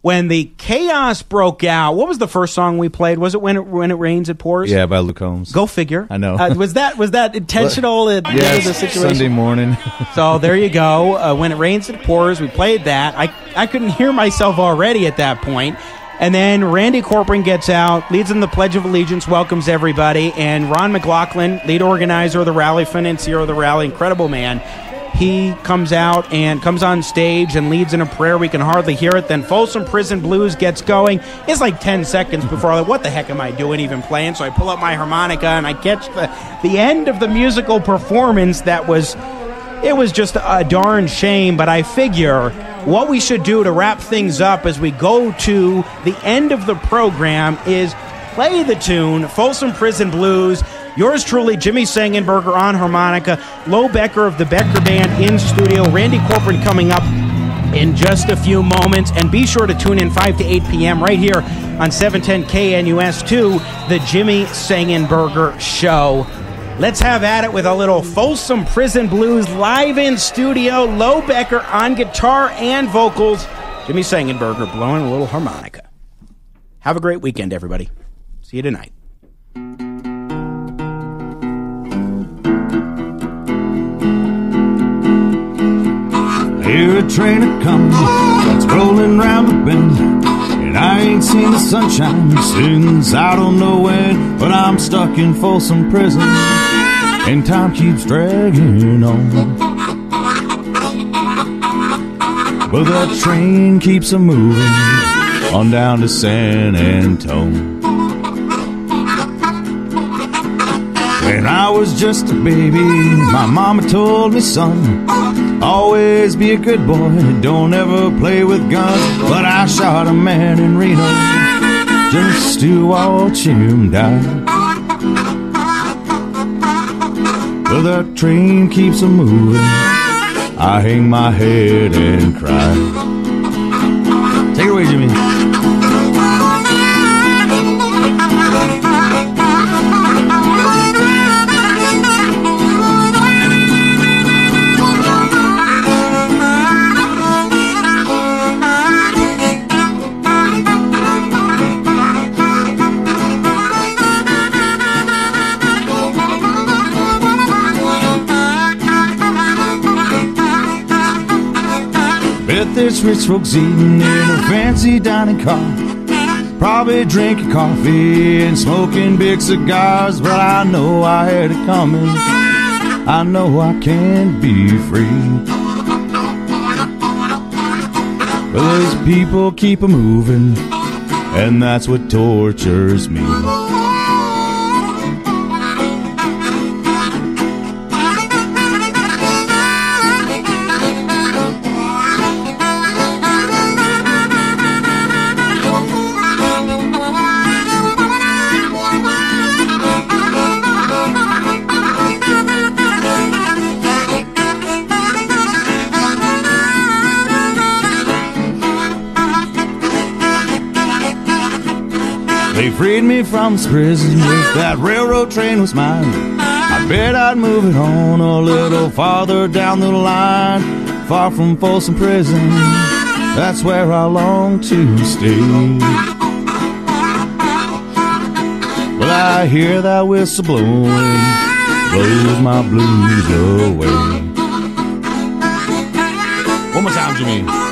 when the chaos broke out. What was the first song we played? Was it when it when it rains it pours? Yeah, by Luke Combs. Go figure. I know. Uh, was that was that intentional? in yeah, the situation? Sunday morning. So there you go. Uh, when it rains, it pours. We played that. I I couldn't hear myself already at that point. And then Randy Corcoran gets out, leads in the Pledge of Allegiance, welcomes everybody, and Ron McLaughlin, lead organizer of the rally, financier of the rally, incredible man. He comes out and comes on stage and leads in a prayer. We can hardly hear it. Then Folsom Prison Blues gets going. It's like 10 seconds before I'm like, what the heck am I doing even playing? So I pull up my harmonica and I catch the, the end of the musical performance that was it was just a darn shame, but I figure what we should do to wrap things up as we go to the end of the program is play the tune Folsom Prison Blues. Yours truly, Jimmy Sengenberger on harmonica, Lo Becker of the Becker Band in studio, Randy Corcoran coming up in just a few moments. And be sure to tune in 5 to 8 p.m. right here on 710 KNUS to the Jimmy Sengenberger Show. Let's have at it with a little Folsom Prison Blues live in studio. Lo Becker on guitar and vocals. Jimmy Sengenberger blowing a little harmonica. Have a great weekend, everybody. See you tonight. Hear a train a coming, it's rolling round the bend. And I ain't seen the sunshine since I don't know when. But I'm stuck in Folsom Prison, and time keeps dragging on. But that train keeps a moving on down to San Antone. When I was just a baby, my mama told me, son, always be a good boy, don't ever play with guns. But I shot a man in Reno just to watch him die. But that train keeps a moving, I hang my head and cry. Bet there's rich folks eating in a fancy dining car. Probably drinking coffee and smoking big cigars. But I know I had it coming. I know I can't be free. But these people keep a moving, and that's what tortures me. They freed me from this prison if that railroad train was mine. I bet I'd move it on a little farther down the line, far from Folsom Prison. That's where I long to stay. Well, I hear that whistle blowing, blows my blues away. One more time, Jimmy.